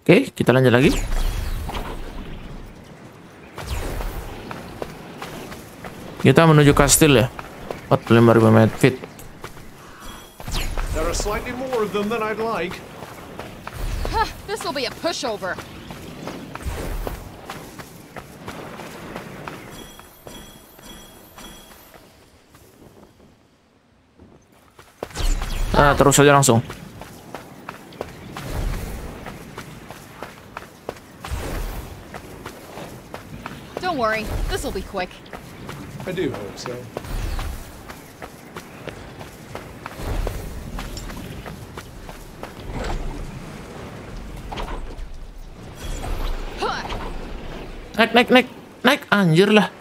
Oke, kita lanjut lagi. Kita menuju kastil ya. 45.000 meter feet. There are slightly more of them than I'd like. Huh, this'll be a pushover. Nah, terus saja langsung. This'll be quick. I do hope so. Huh. Naik, naik, naik. Naik, anjir ah, lah.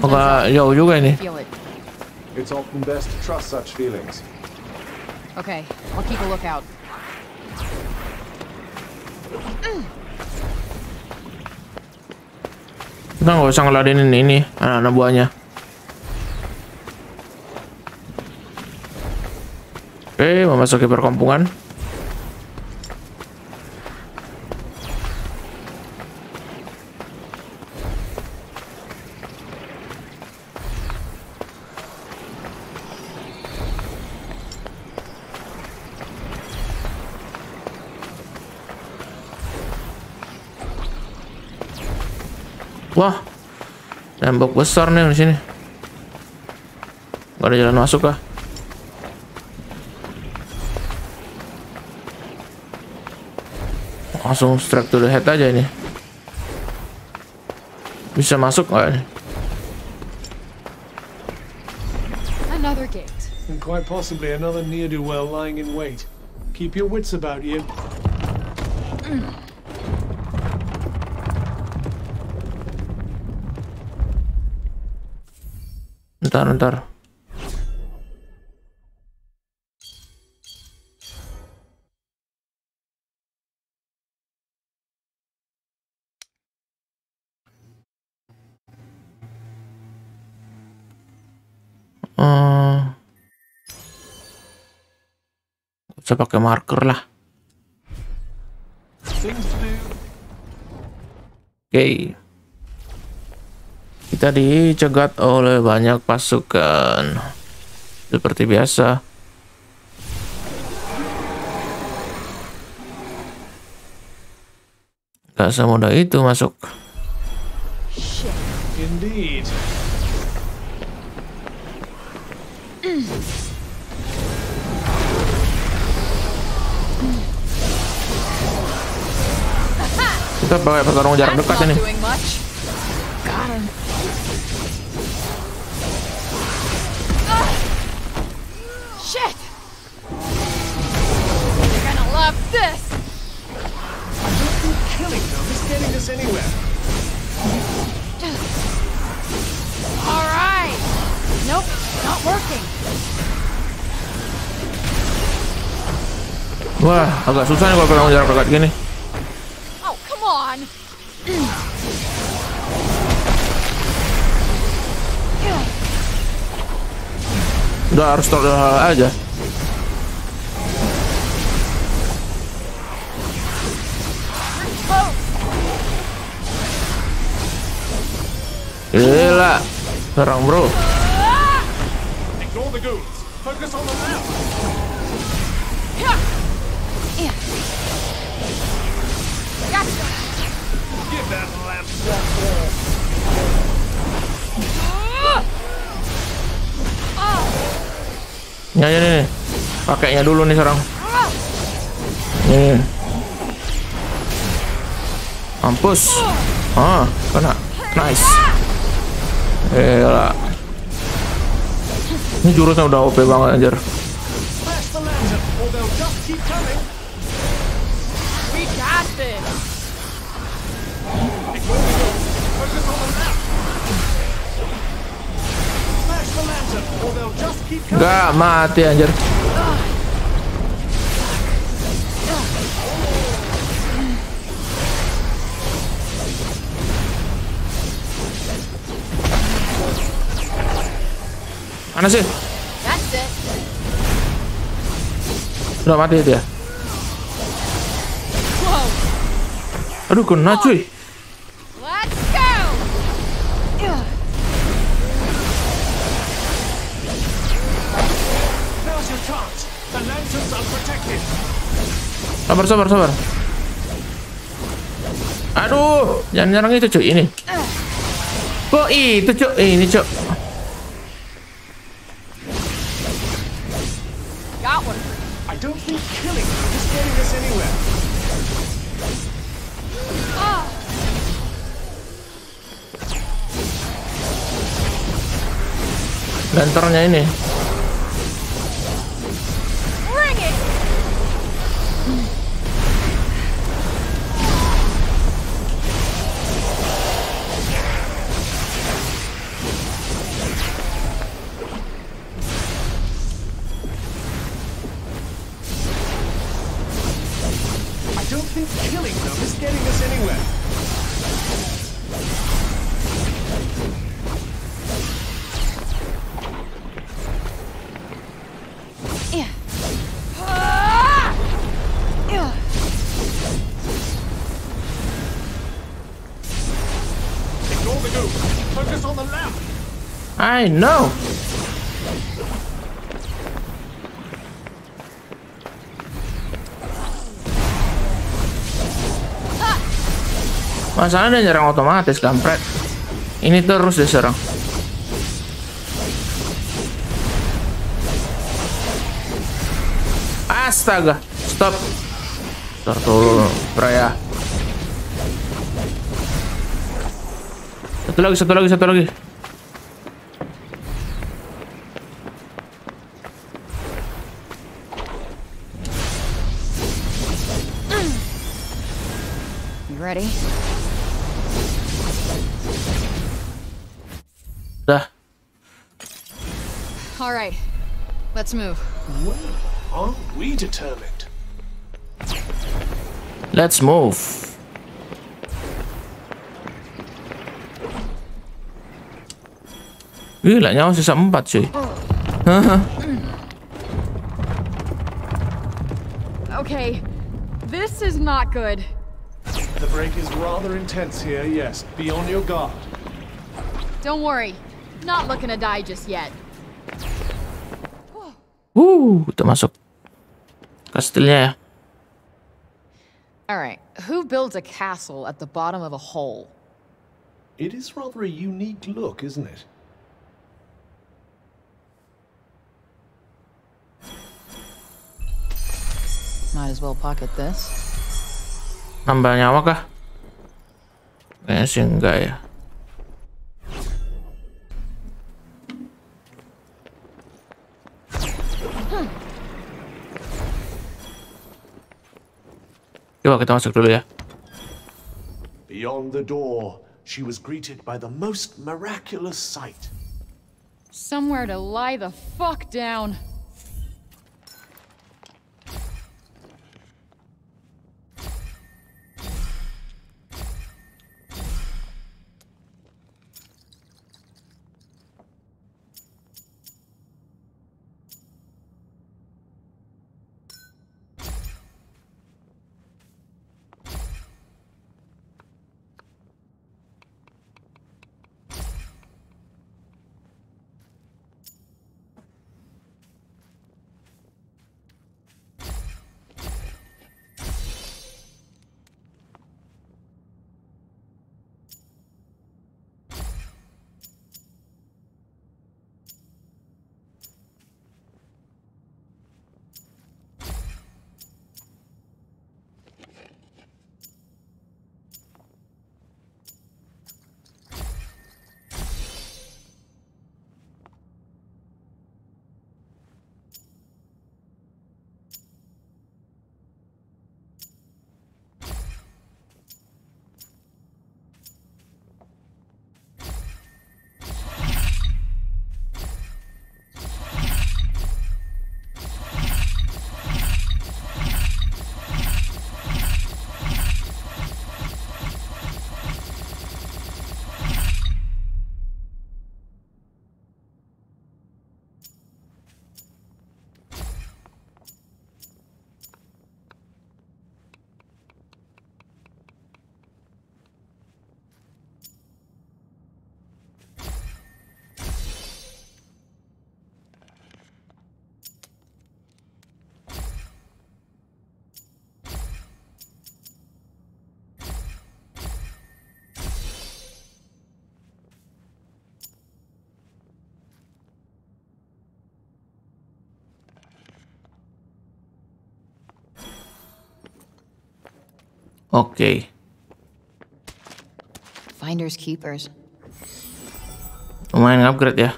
Sometimes Agak jauh juga I ini. feel it. It's often best to trust such feelings. Okay, I'll keep a lookout. Kita nggak usah ngeladenin ini anak-anak buahnya. Oke, memasuki perkampungan. Wah, tembok besar nih di sini. Gak ada jalan masuk kah? Langsung straight to the head aja ini. Bisa masuk nggak nih? Another gate. And quite possibly another ne'er-do-well lying in wait. Keep your wits about you. ntar ntar Hmm. Eh, Saya pakai marker lah. Oke. Okay. Kita dicegat oleh banyak pasukan. Seperti biasa. Gak semudah itu masuk. Indeed. Kita pakai pertarungan jarak dekat ini. Agak susah nih kalau pertarungan jarak dekat gini. Oh, come on! Udah harus stop aja. Oh, Gila. Serang bro. Ignore the goons. Focus on the map. Ya, ya nih. Pakainya dulu nih sekarang. Nih. Mampus. Ah, kena. Nice. Gila. Ini jurusnya udah OP banget anjir. We got this! Gak mati anjir. Mana sih? Udah mati dia. Aduh, kena cuy. Sabar, sabar, sabar. Aduh, jangan nyerang itu cuy, ini. Kok itu cuy, ini cuy. Got one. I know. Masalahnya nyerang otomatis kampret. Ini terus diserang. Astaga, stop. Dulu, Raya. Satu lagi, satu lagi, satu lagi. You ready? Dah. All right. Let's move. Well, aren't determined? Let's move. Gila nyawa sisa empat cuy. Okay. This is not good. The break is rather intense here, yes. Be on your guard. Don't worry. Not looking to die just yet. Uh, kita masuk kastilnya ya. All right, who builds a castle at the bottom of a hole? It is rather a unique look, isn't it? Might as well pocket this. Nambah nyawa kah? Eh, Kayaknya sih enggak ya. Coba kita masuk dulu ya. Beyond the door, she was greeted by the most miraculous sight. Somewhere to lie the fuck down. Oke. Finders keepers. Lumayan upgrade ya.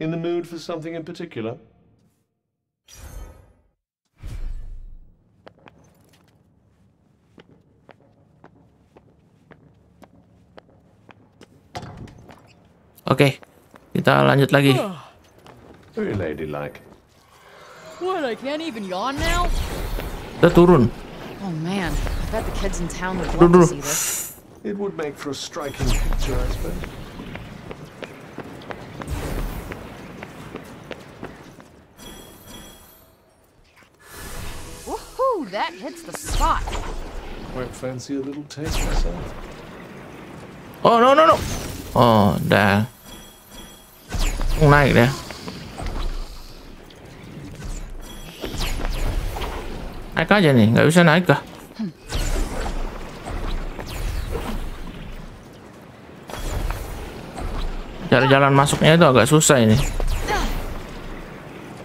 In the mood for something in particular? Oke. Kita lanjut lagi. Very ladylike. What, I can't even yawn now? Kita turun. Oh man, I bet the kids in town would Dulu, love dulu. to see this. It would make for a striking picture, I suppose. Woohoo! That hits the spot. Might fancy a little taste myself. Oh no no no. Oh dah. Naik dia. Naik aja nih, nggak bisa naik kah? Cari jalan masuknya itu agak susah ini.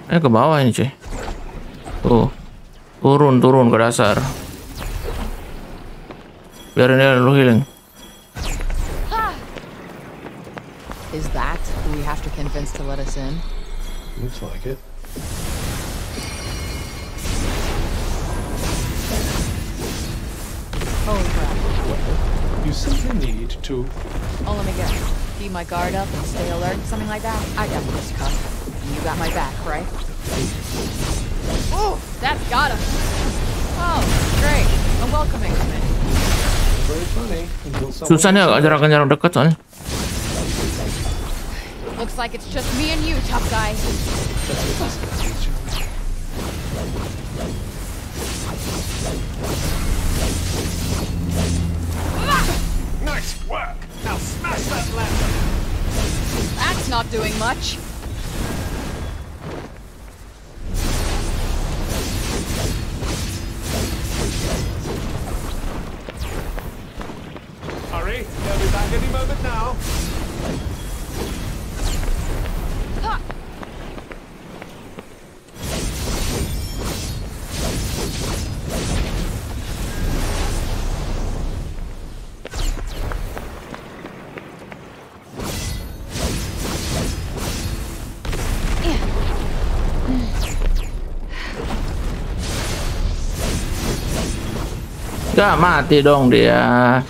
Eh ke bawah ini cuy. Tuh. Turun turun ke dasar. Biarin dia dulu healing. We have to convince to let us in? Looks like it. Holy crap. Well, You simply need to. Oh, let me guess. Keep my guard up and stay alert, something like that? I got this cuff. And you got my back, right? Oh, that's got him. Oh, great. A welcoming committee. Very funny until someone. Susah nih agak jarak-jarak dekat soalnya. Looks like it's just me and you, tough guy. Ah! Nice work. Now smash that lantern. That's not doing much. Gak mati dong dia.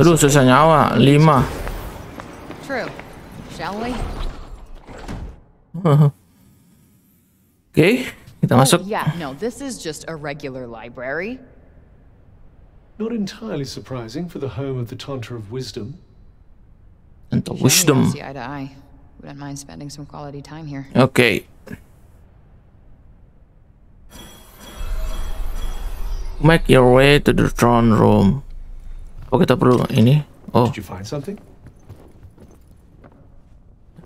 Aduh, susah nyawa. 5. True. Shall we? Oke, kita oh, masuk. Oh, yeah, no, this is just a regular library. Not entirely surprising for the home of the Tanta of Wisdom. And the wisdom. all See eye to eye. Wouldn't mind spending some quality time here. Oke. Make your way to the throne room. Oh, kita perlu ini. Oh, Did you find something?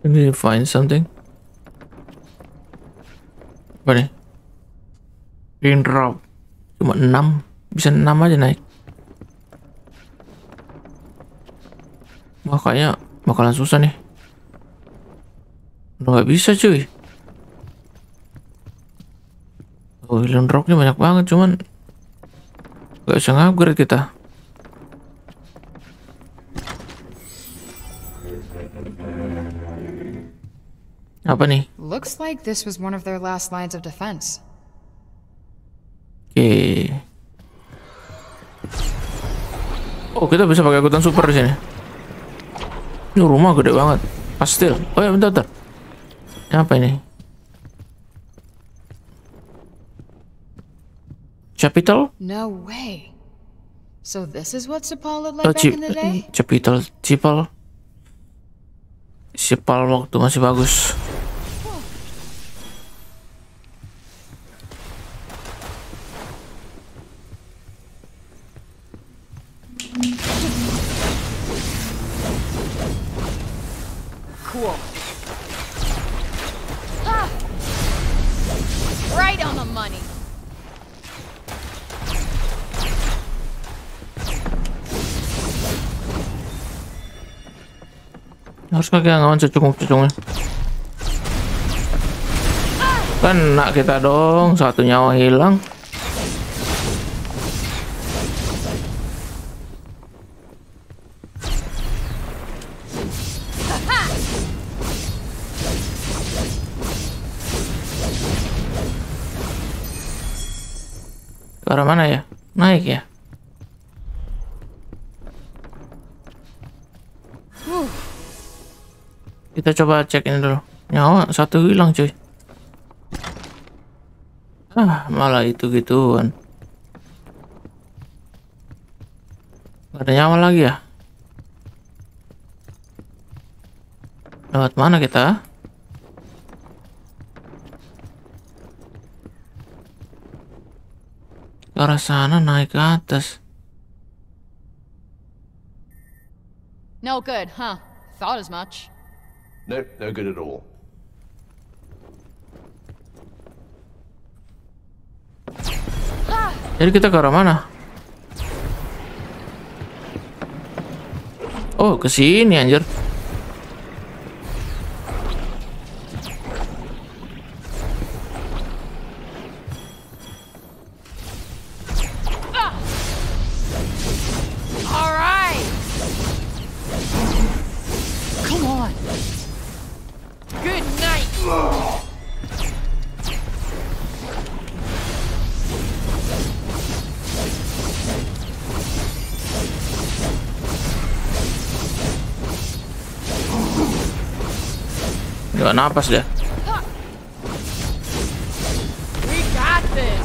did you find something? Apa nih? Green drop. Cuma 6. Bisa 6 aja naik. Wah, kayaknya bakalan susah nih. Udah nggak bisa cuy. Oh, healing rocknya banyak banget, cuman nggak bisa ngupgrade kita. Apa nih? Looks like this was one of their last lines of defense. Oke. Oh, kita bisa pakai akutan super di sini. Ini rumah gede banget. Pastil. Oh ya, bentar, bentar. Siapa ini? Capital? No way. So this is what Sepal looked Oh, like back Cip in the day? Capital, Cipal. Cipal waktu masih bagus. The money. Harus kagak ngawan secunguk-secungnya. Kena kita dong, satu nyawa hilang. Kita coba cek ini dulu. Nyawa satu hilang cuy. Ah, malah itu gituan. Gak ada nyawa lagi ya? Lewat mana kita? Ke arah sana naik ke atas. No good, huh? Thought as much. Nope, no good at all. Jadi kita ke arah mana? Oh, ke sini anjir. Gak napas dia. We got this.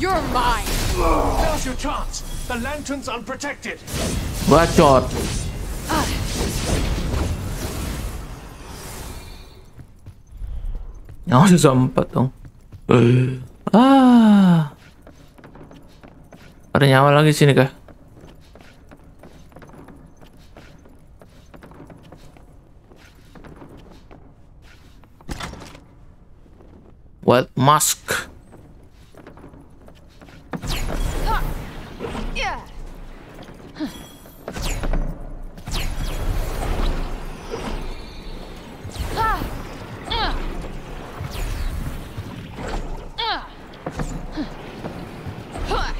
You're mine. Now's your chance. The lantern's unprotected. Bacot. Nyawa sisa empat dong. Eh. Ah. Ada nyawa lagi sini kah? Uh. Huh.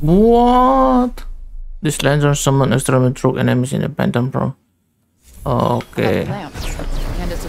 What? This lantern summon extremely true enemies in the phantom form. Oke.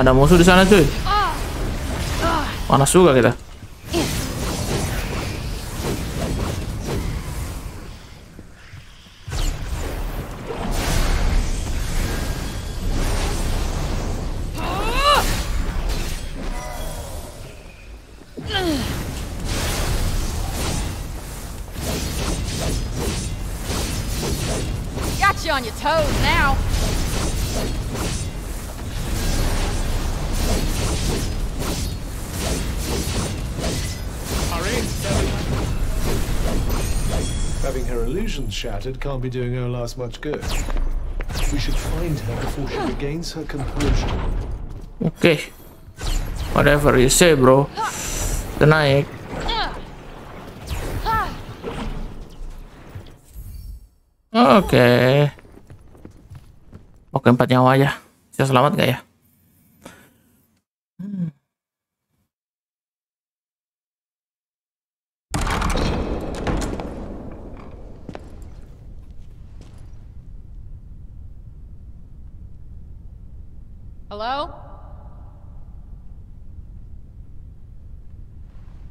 ada musuh di sana cuy. Panas juga kita. Illusions shattered can't be doing her last much good. We should find her before she regains her composure. Oke. Whatever you say, bro. Kita naik. Oke. Oke, empat nyawa aja. Bisa selamat gak ya? Hello?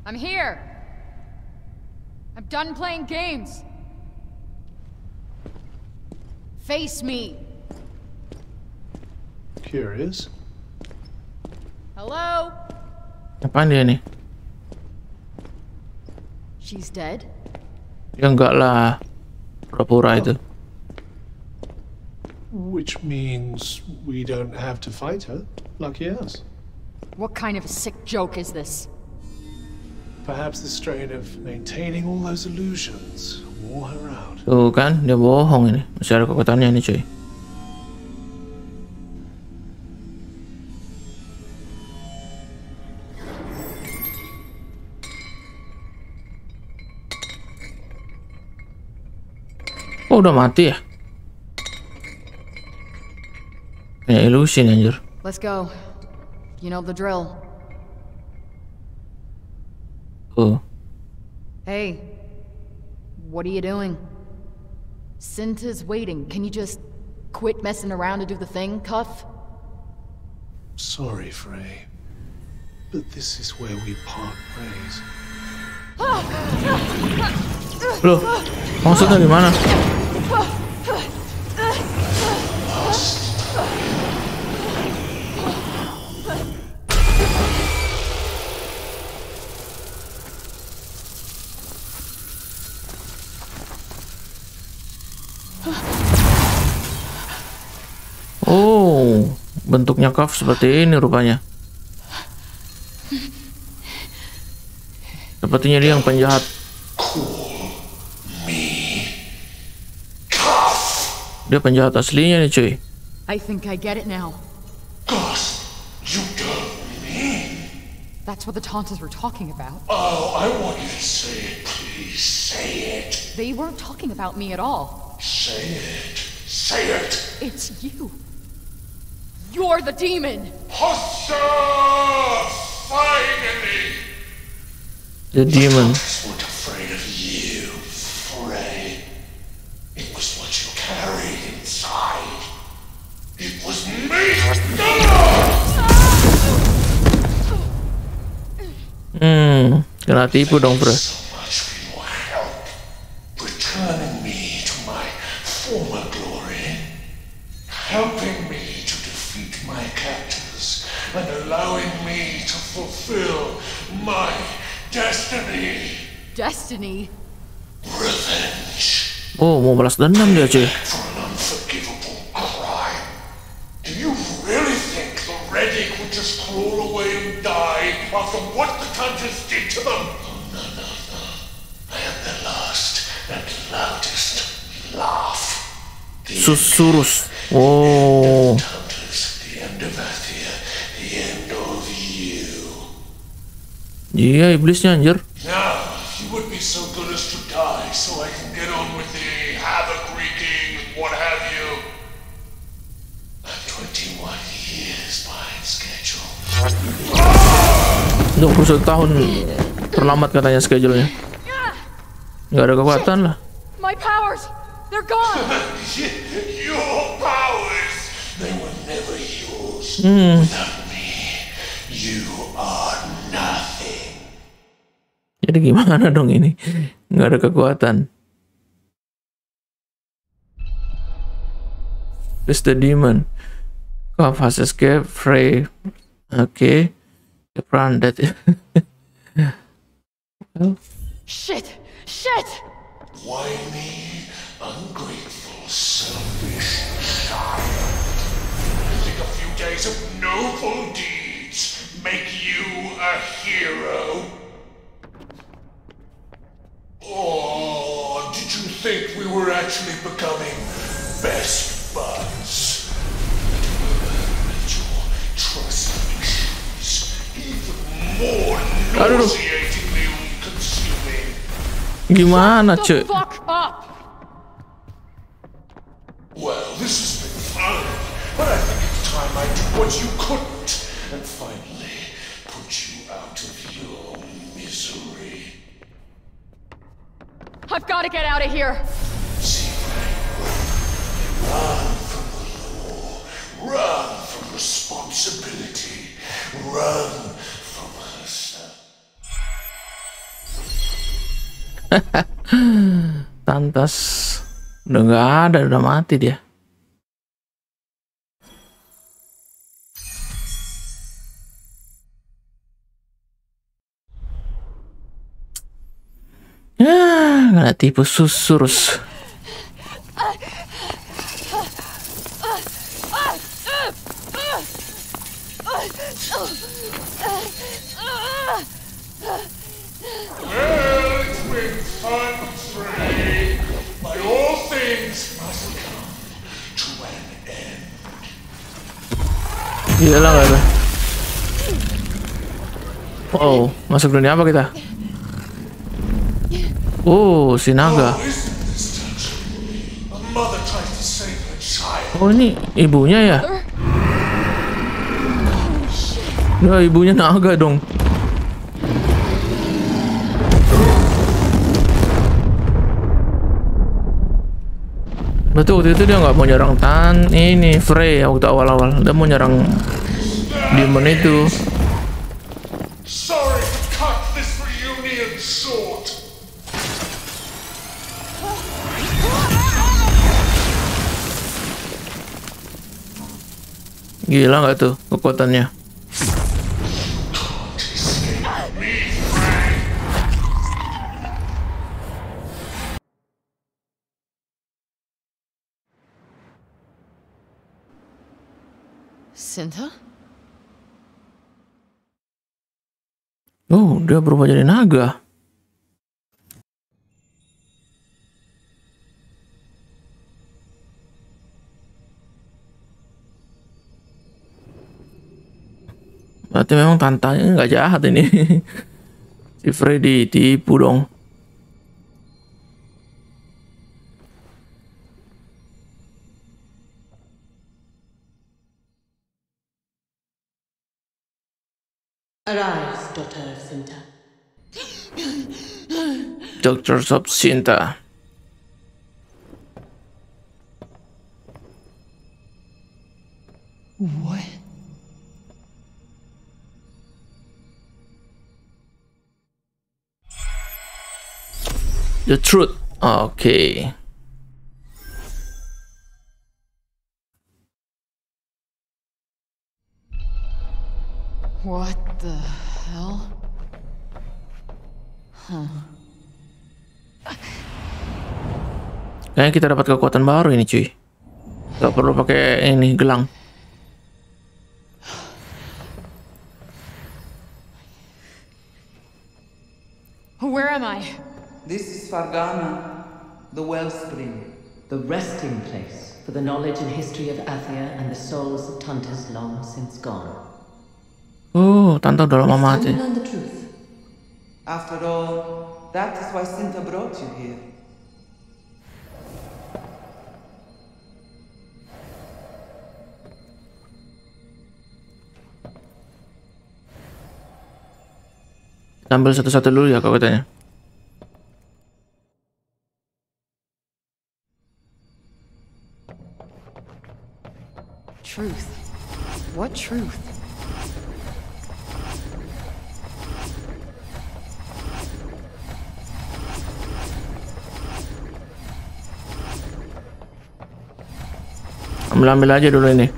I'm here. I'm done playing games. Face me. Curious. Hello? Apaan dia nih? She's dead? Ya enggak lah. Pura-pura itu. Which means we don't have to fight her. Lucky us. What kind of a sick joke is this? Perhaps the strain of maintaining all those illusions wore her out. Tuh kan, dia bohong ini. Masih ada kekuatannya nih cuy. Oh udah mati ya? Kayak illusion anjir. Let's go. You know the drill. Tuh. Hey, what are you doing? Cinta's waiting. Can you just quit messing around and do the thing, Cuff? Sorry, Frey. But this is where we part ways. Loh, maksudnya gimana? Bentuknya cuff seperti ini rupanya. Sepertinya dia yang penjahat. Dia penjahat aslinya nih cuy. I think I get it now. You don't mean? That's what the taunters were talking about. Oh, I want you to say it, please. Say it. They weren't talking about me at all. Say it. Say it. It's you. You're the demon! Hussa! Finally! The demon. I weren't afraid of you, Frey. It was what you carried inside. It was me! Hmm, kena tipu dong bro. So much for your help. Returning me to my former glory. Helping me to defeat my captors. And allowing me to fulfill my destiny. Destiny? Revenge. Oh, mau balas dendam dia cuy. for an iya iblisnya anjir. Now, you would be so good as to die so I can get on with the havoc wreaking and what have you. I'm 21 years behind schedule. 21 tahun terlambat katanya schedule-nya. Nggak ada kekuatan lah. My powers! They're gone! Your powers, they were never yours. Without me, you are nothing. Jadi gimana dong ini? Nggak ada kekuatan. It's the demon. Cuff has escaped. Frey. Okay. The plan that. well, Shit! Shit! Why me, ungrateful, selfish child? You think a few days of noble deeds make you a hero? Oh, did you think we were actually becoming best buds? Rachel, trust me, even more nauseatingly consuming. Gimana, cuy? Fuck up. Well, this has been fun, but I think it's time I do what you couldn't and find I've gotta get out of here! See, run from the law, run from responsibility, run from herself. Tantas udah nggak ada, udah mati dia. An end. Gila lah gak Wow, masuk dunia apa kita? Oh, si naga. Oh, ini ibunya ya? Ya, ibunya naga dong. Waktu itu dia nggak mau nyerang Tan ini Frey waktu awal-awal. Dia mau nyerang Demon itu. Gila nggak tuh kekuatannya? Sinta? Oh, dia berubah jadi naga. Berarti memang tantanya nggak jahat ini. si Freddy tipu dong. Daughter of Sinta. Dr. Subsinta. What? The truth. Okay. What the hell? Kayaknya kita dapat kekuatan baru ini cuy. Gak perlu pakai ini gelang. Where am I? This is Fargana, the wellspring. The resting place for the knowledge and history of Athia and the souls of Tantas long since gone. Oh, tante udah lama Time mati. to learn the truth. After all, that is why Cinta brought you here. Ambil satu-satu dulu ya kekuatannya. Truth. What truth? Ambil-ambil aja dulu ini.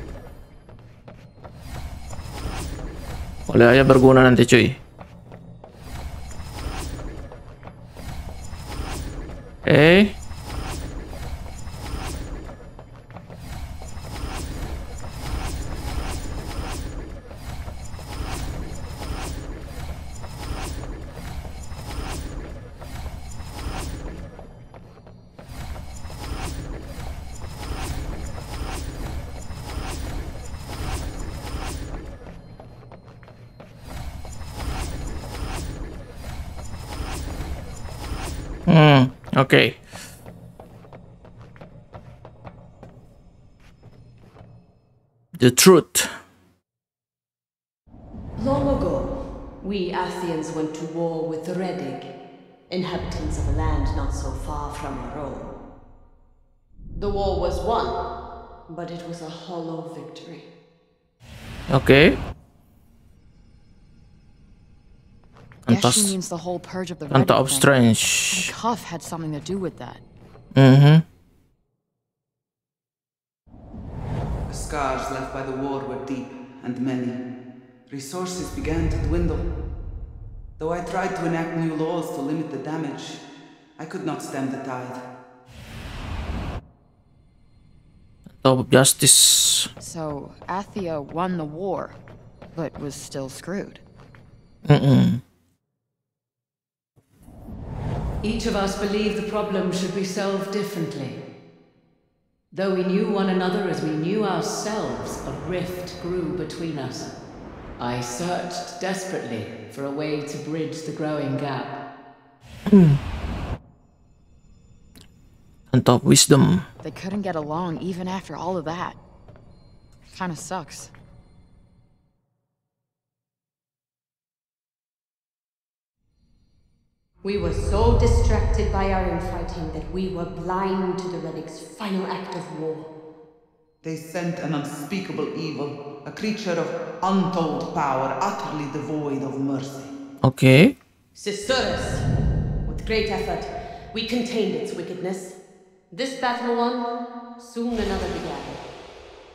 Boleh aja berguna nanti cuy. Eh, Oke. The truth. Long ago, we Athians went to war with the Rheddig, inhabitants of a land not so far from our own. The war was won, but it was a hollow victory. Oke. Guess Antas, she means the whole purge of the Anta Reddit of. Strange. And Cuff had something to do with that. Mm-hmm. The scars left by the war were deep and many. Resources began to dwindle. Though I tried to enact new laws to limit the damage, I could not stem the tide. Top of Justice. So, Athia won the war, but was still screwed. Mm-mm. Each of us believed the problem should be solved differently. Though we knew one another as we knew ourselves, a rift grew between us. I searched desperately for a way to bridge the growing gap. And top Wisdom. They couldn't get along even after all of that. Kinda sucks. We were so distracted by our infighting that we were blind to the relic's final act of war. They sent an unspeakable evil, a creature of untold power, utterly devoid of mercy. Okay. Susurrus! With great effort, we contained its wickedness. This battle won, soon another began.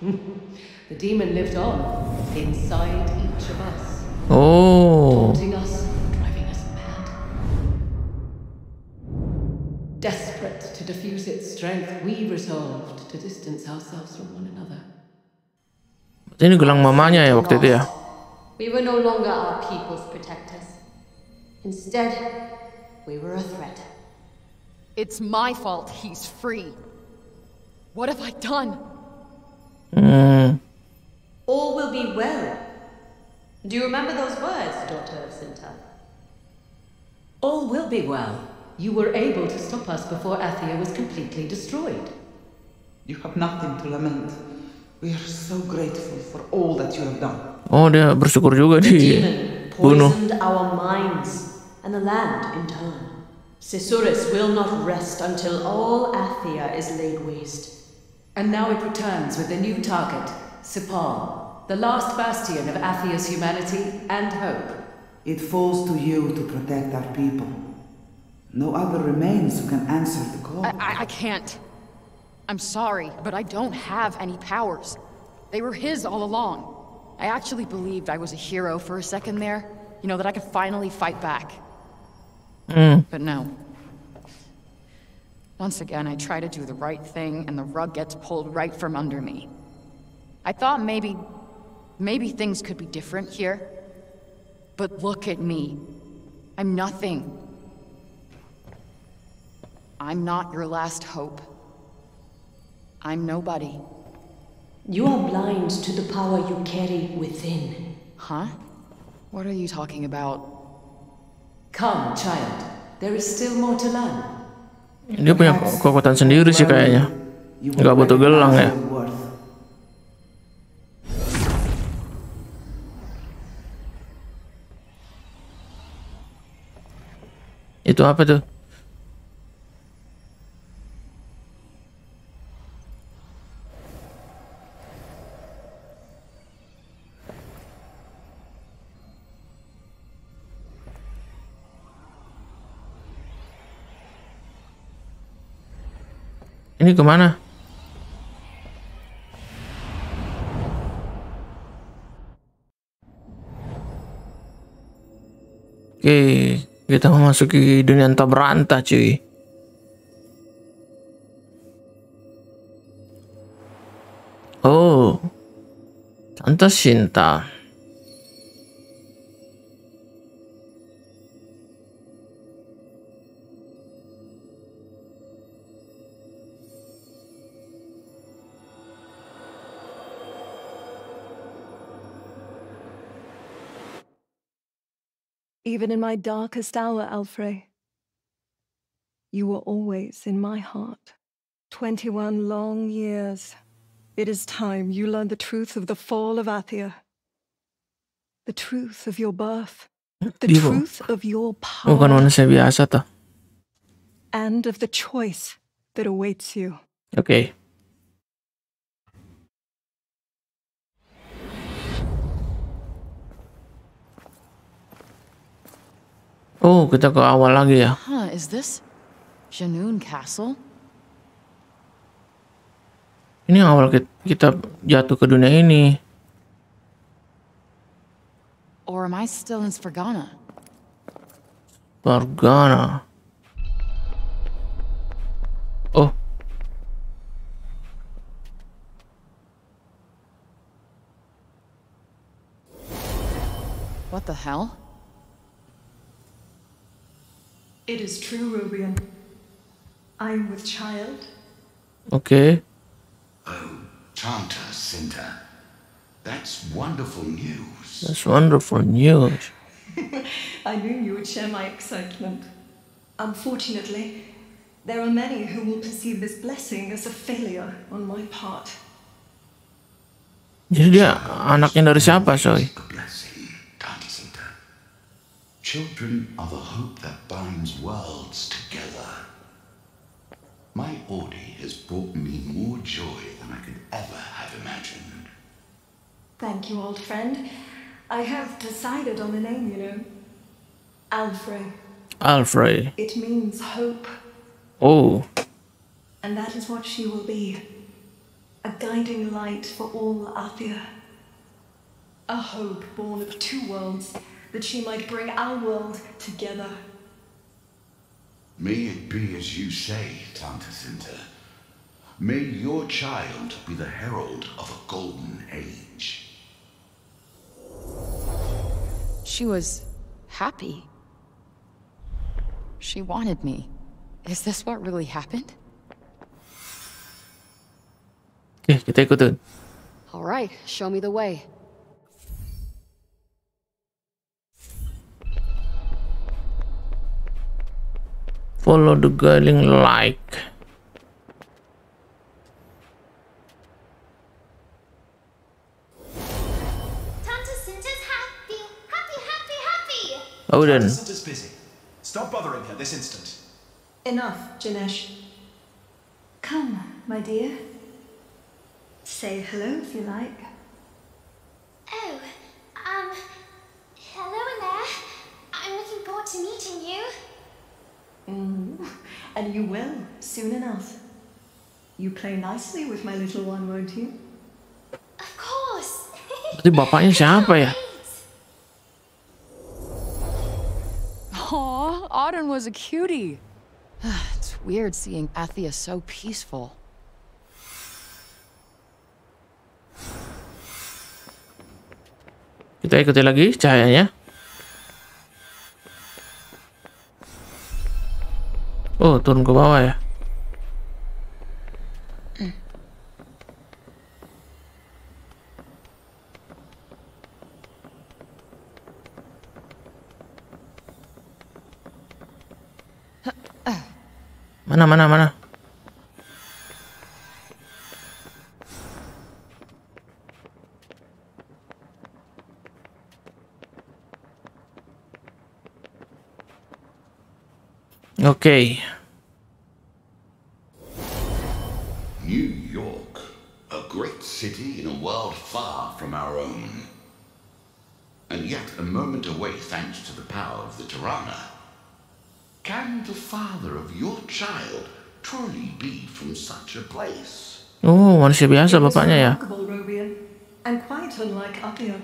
The demon lived on, inside each of us, Oh. haunting us, to diffuse its strength, we resolved to distance ourselves from one another. Ini gelang mamanya ya waktu itu ya. We were no longer our people's protectors. Instead, we were a threat. It's my fault he's free. What have I done? Hmm. All will be well. Do you remember those words, daughter of Cinta? All will be well. You were able to stop us before Athia was completely destroyed. You have nothing to lament. We are so grateful for all that you have done. Oh dia bersyukur juga The di demon bunuh. poisoned our minds and the land in turn. Susurrus will not rest until all Athia is laid waste. And now it returns with a new target, Cipal, the last bastion of Athia's humanity and hope. It falls to you to protect our people. No other remains who can answer the call. I, I, I can't. I'm sorry, but I don't have any powers. They were his all along. I actually believed I was a hero for a second there. You know, that I could finally fight back. Mm. But no. Once again, I try to do the right thing, and the rug gets pulled right from under me. I thought maybe. maybe things could be different here. But look at me. I'm nothing. I'm not your last hope. I'm nobody. You are blind to the power you carry within. Huh? What are you talking about? Come, child. There is still more to learn. Dia punya kekuatan sendiri sih kayaknya. Will butuh gelang ya. Itu apa tuh? Ini ke mana? Oke, kita memasuki dunia entah berantah cuy. Oh, Tante Sinta. Even in my darkest hour, Alfre, You were always in my heart. 21 long years. It is time you learned the truth of the fall of Athia. The truth of your birth. The Di ba? truth of your power. manusia biasa tuh. And of the choice that awaits you. Oke. Oh, kita ke awal lagi ya. Huh, is this Janoon Castle? Ini yang awal ki- kita jatuh ke dunia ini. Or am I still in Sfergana? Bargana. Oh, What the hell? It is true, Rubian. I am with child. Okay. Oh, Tanta Cinta. That's wonderful news. That's wonderful news. I knew you would share my excitement. Unfortunately, there are many who will perceive this blessing as a failure on my part. Jadi dia anaknya dari siapa, Soy? A blessing, Tanta Cinta. Children are the hope that binds worlds together. My Auden has brought me more joy than I could ever have imagined. Thank you, old friend. I have decided on a name, you know. Alfre. Alfre. It means hope, Oh, and that is what she will be. A guiding light for all Athia. A hope born of two worlds, that she might bring our world together. May it be as you say, Tanta Cinta. May your child be the herald of a golden age. She was happy. She wanted me. Is this what really happened? oke kita ikutin. All right, show me the way. Follow the guiding light. Tanta Cinta's happy, happy, happy, happy. Oh, dan. Busy. Stop bothering her this instant. Enough, Janesh. Come, my dear. Say hello if you like. Oh, um, hello in there. I'm looking forward to meeting you. Mm. And you will, soon enough. You play nicely with my little one, won't you? Of course. Berarti bapaknya siapa ya? Aw, Auden was a cutie. it's weird seeing Athia so peaceful. Kita ikuti lagi cahayanya. Turun ke bawah ya. Mana mana mana? Oke. New manusia biasa bapaknya ya. and quite unlike Athia.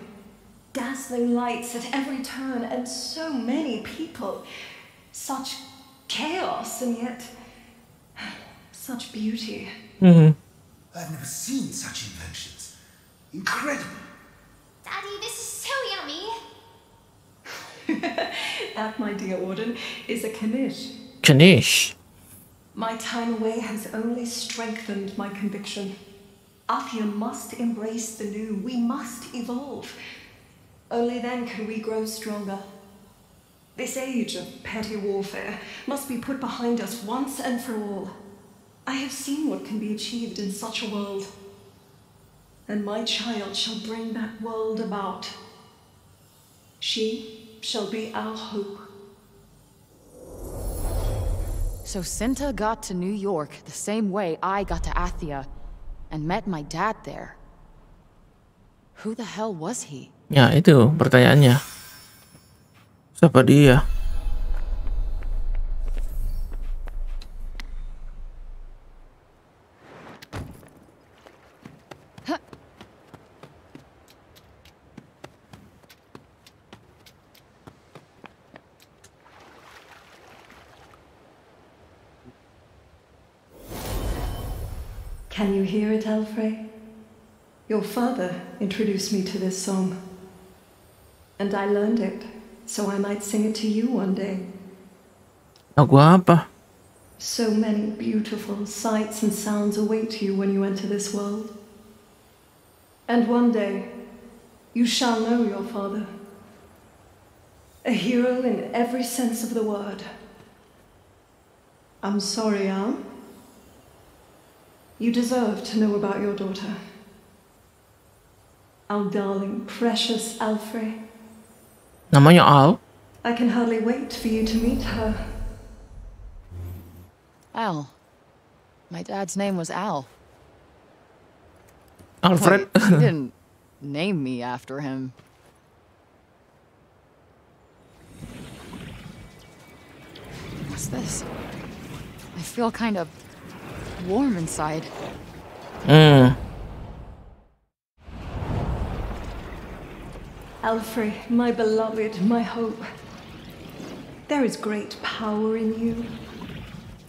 Dazzling lights at every turn, and so many people. Such chaos, and yet such beauty. Mhm. I've never seen such inventions. Incredible. Daddy, this is so yummy. That, my dear Auden, is a knish. Knish. My time away has only strengthened my conviction. Athia must embrace the new. We must evolve. Only then can we grow stronger. This age of petty warfare must be put behind us once and for all. I have seen what can be achieved in such a world. And my child shall bring that world about. She shall be our hope. So Cinta got to New York the same way I got to Athia, and met my dad there. Who the hell was he? Ya, itu pertanyaannya. Siapa dia? Can you hear it, Alfre? Your father introduced me to this song. And I learned it so I might sing it to you one day. Lagu apa? So many beautiful sights and sounds await you when you enter this world. And one day, you shall know your father. A hero in every sense of the word. I'm sorry, Al. You deserve to know about your daughter. Our darling, precious Alfre. Namanya Al? I can hardly wait for you to meet her. Al. My dad's name was Al. Alfre? Wait, he didn't name me after him. What's this? I feel kind of warm inside. Hmm. Alfre, my beloved, my hope. There is great power in you.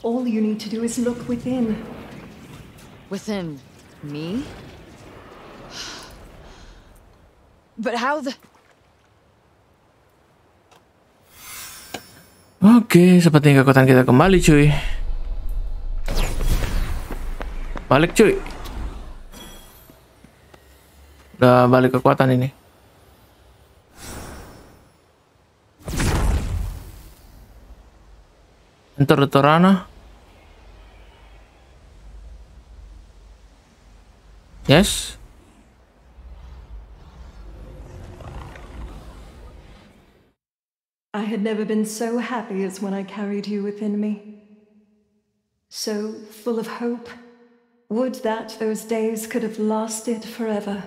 All you need to do is look within. Within me? But how the. Oke, seperti kekuatan kita kembali cuy. Balik cuy. Udah balik kekuatan ini. Enter the Torana. Yes. I had never been so happy as when I carried you within me. So full of hope. Would that those days could have lasted forever.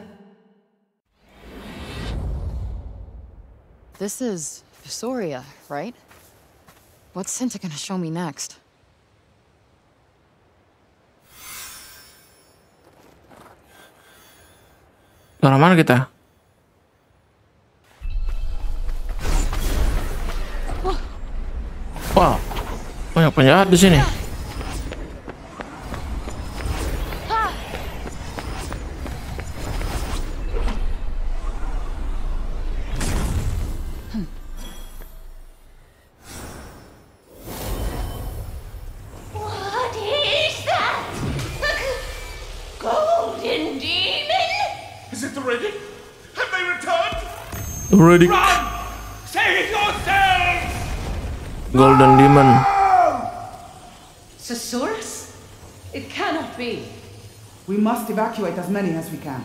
This is Visoria, right? What's Cinta gonna show me next? Ke mana kita? Wow, banyak penjahat di sini. Rheddig. Run! Save yourselves! Golden Demon. Susurrus? It cannot be. We must evacuate as many as we can.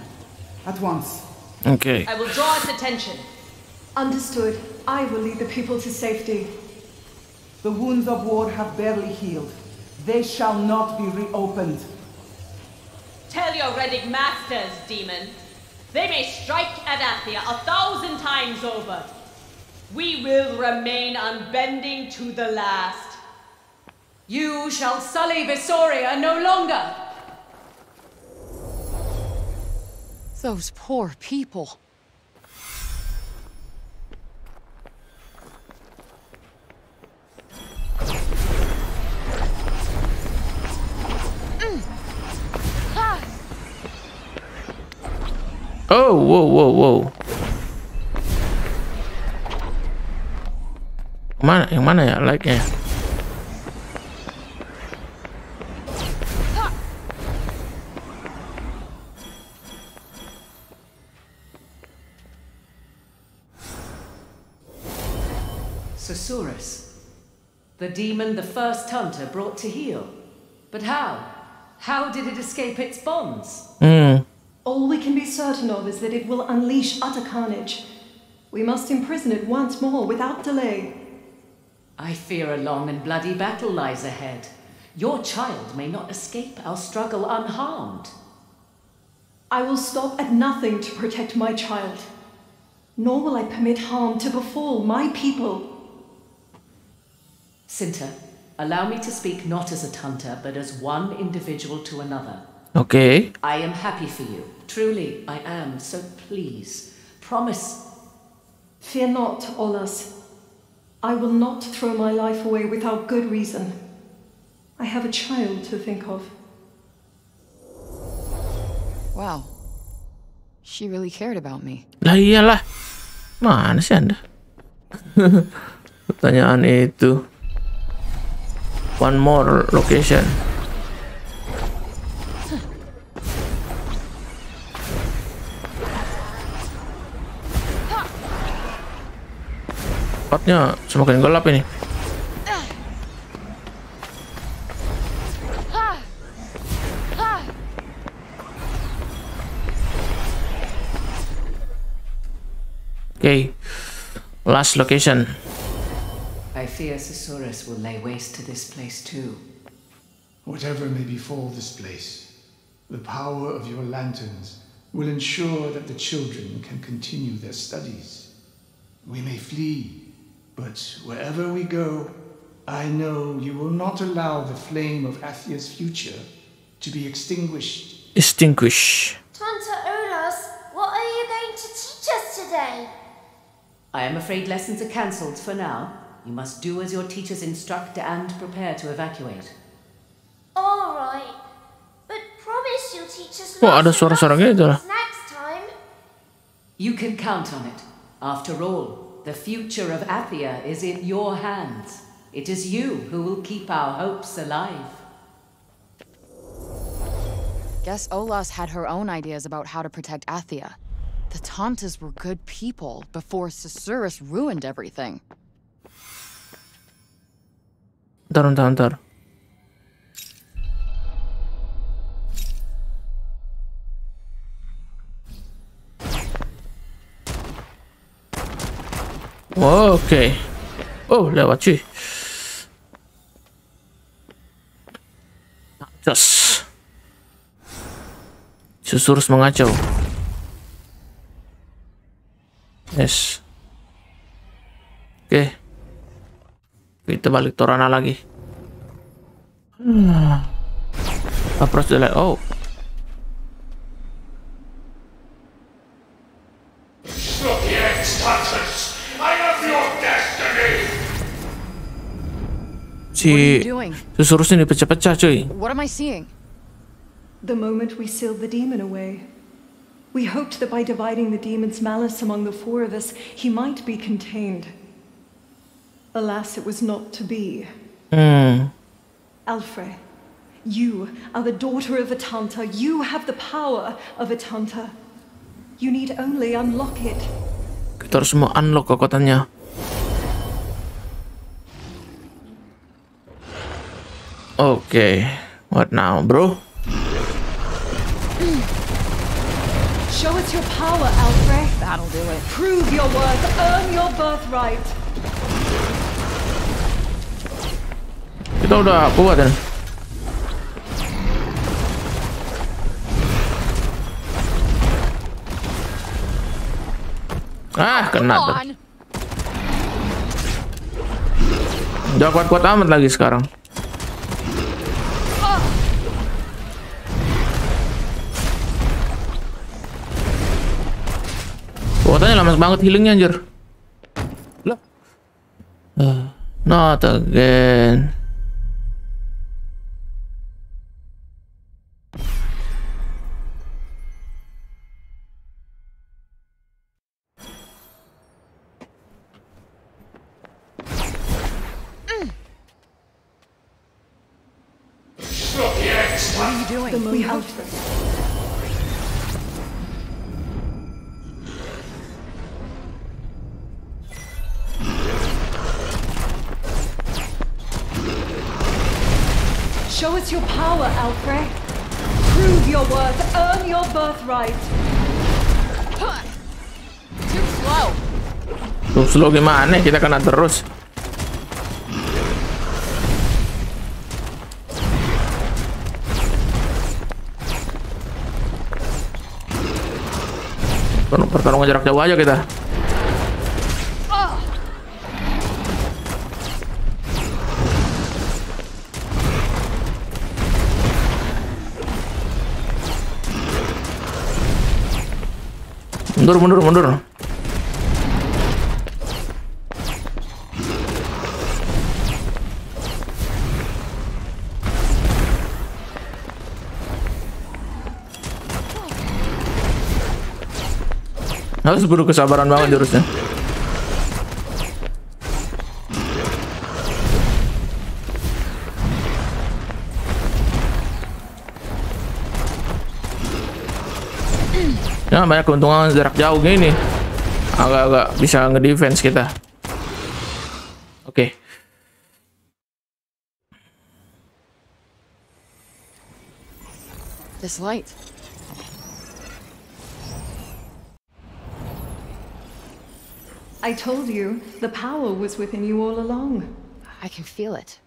At once. Okay. I will draw its attention. Understood. I will lead the people to safety. The wounds of war have barely healed. They shall not be reopened. Tell your Rheddig masters, demon. They may strike Adathia a thousand times over. We will remain unbending to the last. You shall sully Visoria no longer. Those poor people. Oh, wow, wow, wow. Mana? Yang mana ya like-nya? Susurrus. The demon the first hunter brought to heal. But how? How did it escape its bonds? Hmm. All we can be certain of is that it will unleash utter carnage. We must imprison it once more without delay. I fear a long and bloody battle lies ahead. Your child may not escape our struggle unharmed. I will stop at nothing to protect my child. Nor will I permit harm to befall my people. Cinta, allow me to speak not as a hunter, but as one individual to another. Oke. I am happy for you. Truly, I am. So please, promise. Fear not, Olas. I will not throw my life away without good reason. I have a child to think of. Wow. She really cared about me. Lah iyalah. Mana sih Anda? Pertanyaan itu. One more location. Tempatnya semakin gelap ini. Okay. Last location. I fear Susurrus will lay waste to this place too. Whatever may befall this place, the power of your lanterns will ensure that the children can continue their studies. We may flee, but wherever we go, I know you will not allow the flame of Athia's future to be extinguished. Extinguish. Tanta Olas, what are you going to teach us today? I am afraid lessons are cancelled for now. You must do as your teachers instruct and prepare to evacuate. All right, but promise you'll teach us Wah, ada suara-suara gitu lah. lessons next time. You can count on it. After all, the future of Athia is in your hands. It is you who will keep our hopes alive. Guess Olas had her own ideas about how to protect Athia. The Tantas were good people before Susurrus ruined everything. Ntar, ntar, ntar. Oke. Oh, lewat cuy. Jos. Susurus mengacau. Yes. Oke. Kita balik Torana lagi. Hmm. Approach the. Oh. Si? Susurus ini pecah-pecah cuy. What am I seeing? The moment we sealed the demon away, we hoped that by dividing the demon's malice among the four of us, he might be contained. Alas, it was not to be. Hmm. Alfre, you are the daughter of a Tanta. You have the power of a Tanta. You need only unlock it. Kita harus mau unlock kekuatannya. Oke. What now, bro? Show us your power, Alfre. That'll do it. Prove your worth. Earn your birthright. Kita udah kuat kan? Ah, kena. Udah kuat-kuat amat lagi sekarang. Kuatannya lama banget healingnya anjir. Lah. Uh, not again. Show us your power, Alfred. Prove your worth. Earn your birthright. Too slow. Tuh slow gimana? Kita kena terus. Pertarungan jarak jauh aja kita. Mundur, mundur, mundur. Harus perlu kesabaran banget jurusnya. Ya banyak keuntungan jarak jauh gini. Agak-agak bisa ngedefense kita. Oke. Okay. This light. I told you, the power was within you all along. I can feel it.